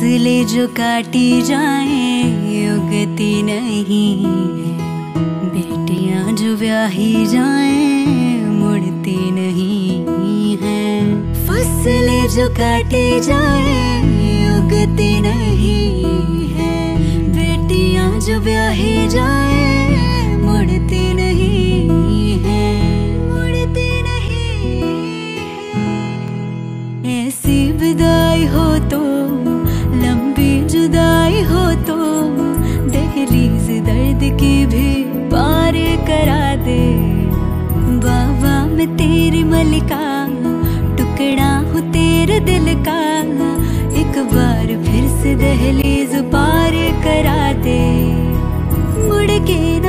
फ़सलें जो काटी जाए, उगती नहीं। बेटियाँ जो ब्याही जाए, मुड़ती नहीं है। फ़सलें जो काटी जाए, उगती नहीं है। बेटियाँ जो ब्याही जाए, मुड़ती नहीं है। मुड़ती नहीं ऐसी कमल का टुकड़ा हूँ तेरे दिल का। एक बार फिर से दहलीज पार करा दे। मुड़ के